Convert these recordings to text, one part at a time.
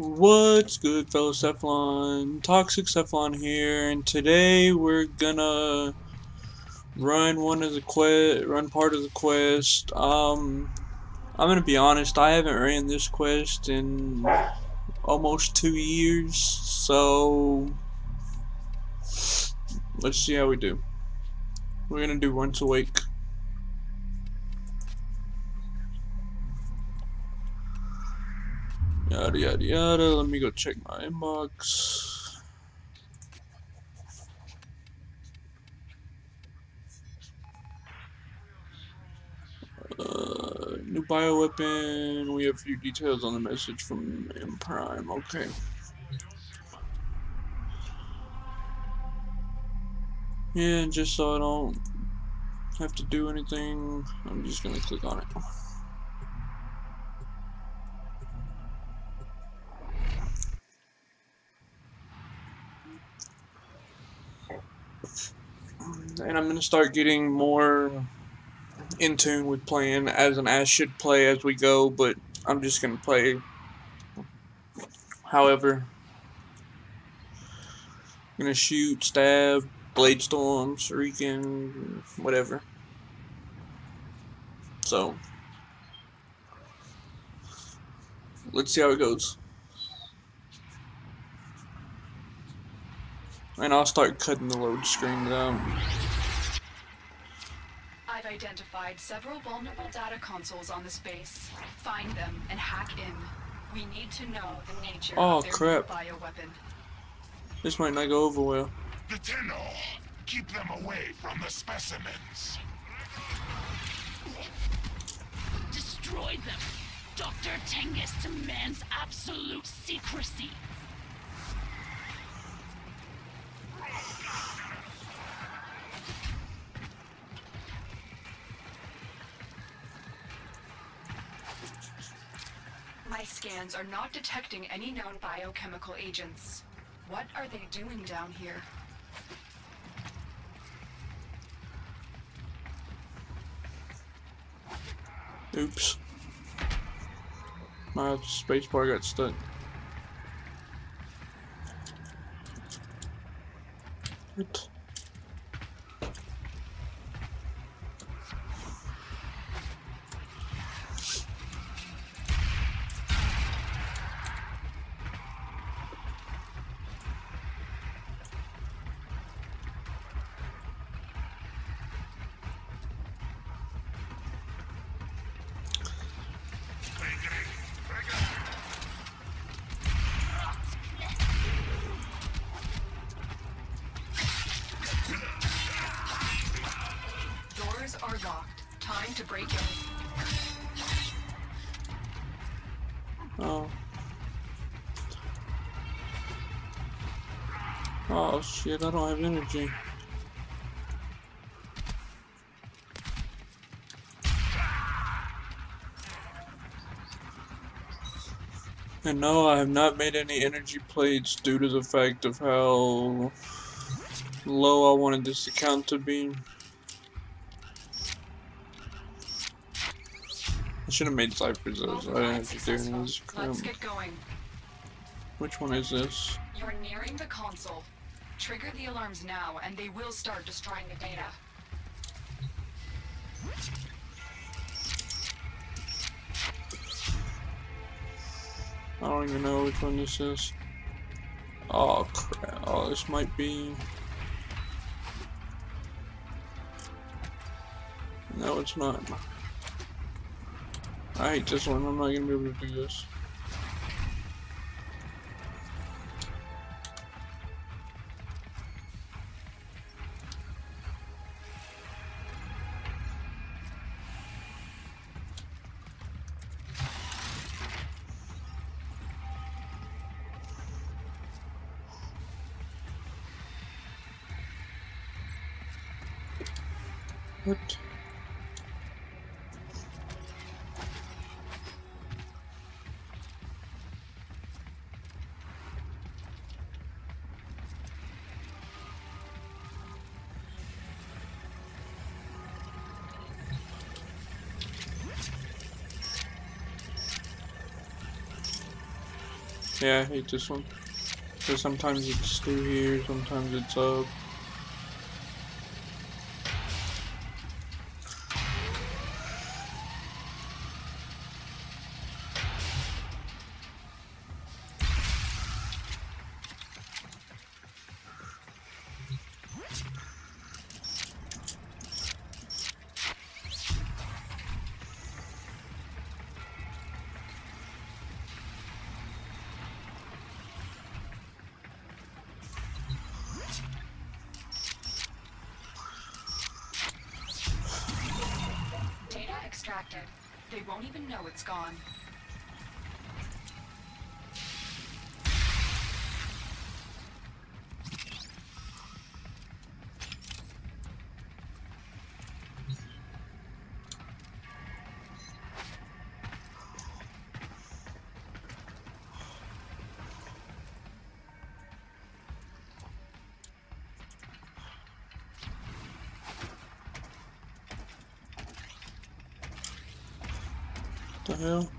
What's good, fellow Cephalon? Toxic Cephalon here, and today we're gonna run one of the quest, run part of the quest. Um, I'm gonna be honest, I haven't ran this quest in almost two years, so let's see how we do. We're gonna do Once Awake. Yada yada yada. Let me go check my inbox. Uh, new bioweapon. We have a few details on the message from M Prime. Okay. Yeah, just so I don't have to do anything, I'm just gonna click on it. And I'm gonna start getting more in tune with playing as an Ash should play as we go, but I'm just gonna play however. I'm gonna shoot, stab, blade storm, shuriken, whatever. So let's see how it goes. And I'll start cutting the load screen down. I've identified several vulnerable data consoles on this base. Find them and hack in. We need to know the nature oh, of their crap. bioweapon. This might not go over well. The Tenno! Keep them away from the specimens! Destroy them! Dr. Tengus demands absolute secrecy. My scans are not detecting any known biochemical agents. What are they doing down here? Oops. My spacebar got stuck. What? Locked. Time to break in. Oh. Oh shit, I don't have energy. And no, I have not made any energy plates due to the fact of how low I wanted this account to be. I should have made ciphers though, so I didn't have to do any of this. Let's get going. Which one is this? You're nearing the console. Trigger the alarms now, and they will start destroying the data. I don't even know which one this is. Oh crap. Oh, this might be. No, it's not. I hate this one. I'm not gonna be able to do this. What? Yeah, I hate this one. Because sometimes it's through here, sometimes it's up. They won't even know it's gone. The hell?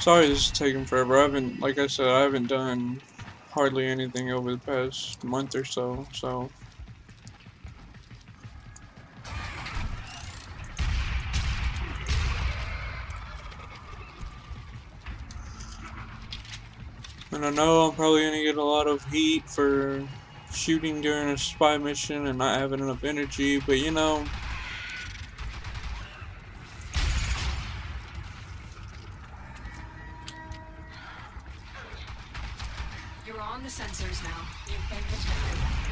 Sorry this is taking forever. I haven't, like I said, I haven't done hardly anything over the past month or so, so. And I know I'm probably gonna get a lot of heat for shooting during a spy mission and not having enough energy, but you know, You're on the sensors now. You've been detected.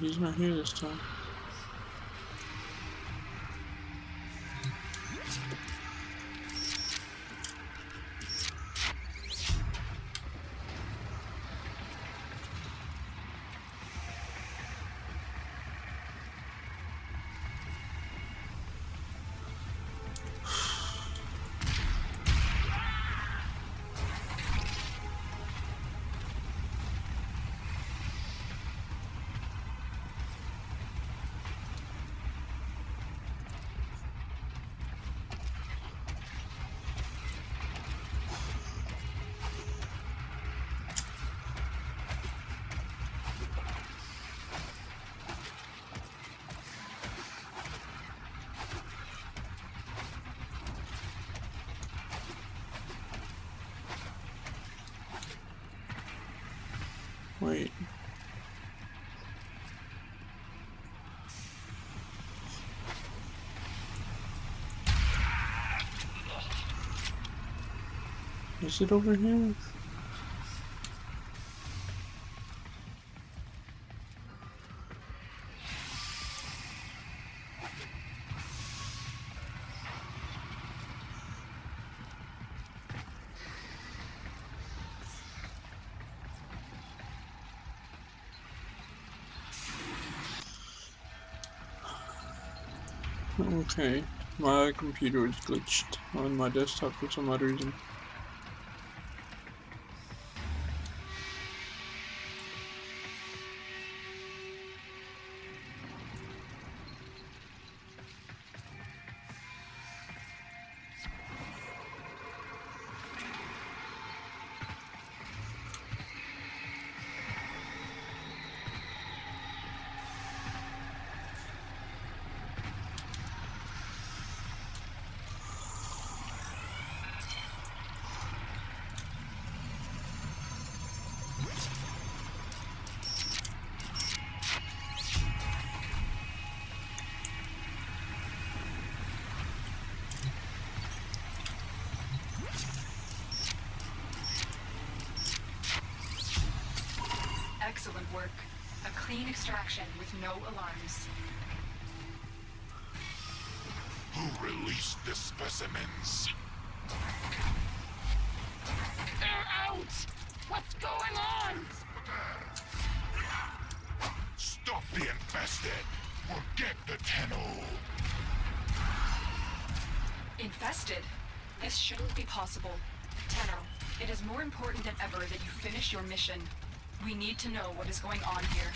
He's not here this time. Wait. Is it over here? Okay, my computer is glitched on my desktop for some odd reason. Work. A clean extraction with no alarms. Who released the specimens? They're out! What's going on? Stop the infested! Forget the Tenno! Infested? This shouldn't be possible. Tenno, it is more important than ever that you finish your mission. We need to know what is going on here.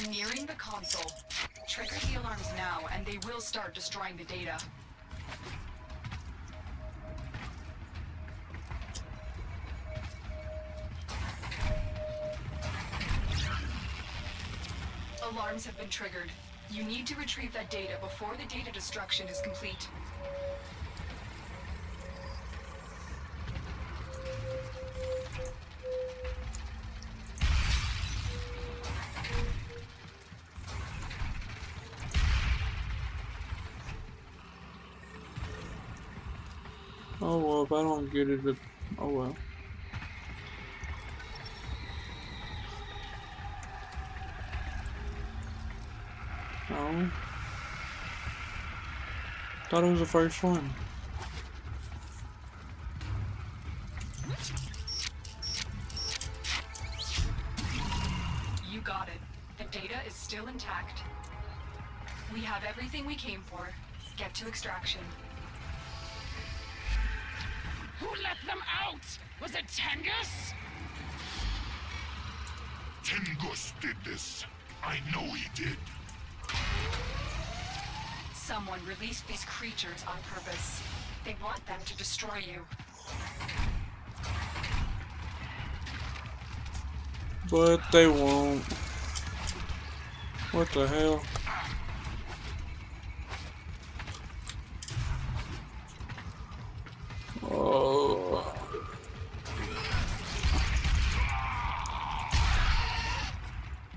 You're nearing the console. Trigger the alarms now, and they will start destroying the data. Alarms have been triggered. You need to retrieve that data before the data destruction is complete. Oh well, if I don't get it, oh well. Oh. Thought it was the first one. You got it. The data is still intact. We have everything we came for. Get to extraction. Who let them out? Was it Tengus? Tengus did this. I know he did. Someone released these creatures on purpose. They want them to destroy you. But they won't. What the hell?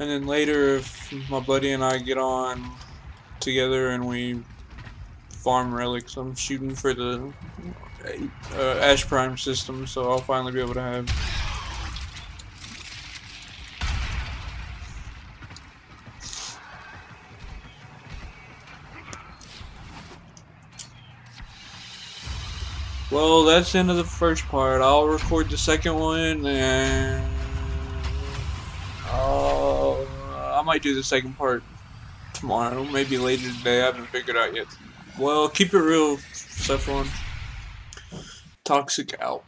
And then later, if my buddy and I get on together and we farm relics, I'm shooting for the uh, Ash Prime system, so I'll finally be able to have Well, that's the end of the first part. I'll record the second one and might do the second part tomorrow, maybe later today. I haven't figured out yet. Well, keep it real, Cephalon. Toxic out.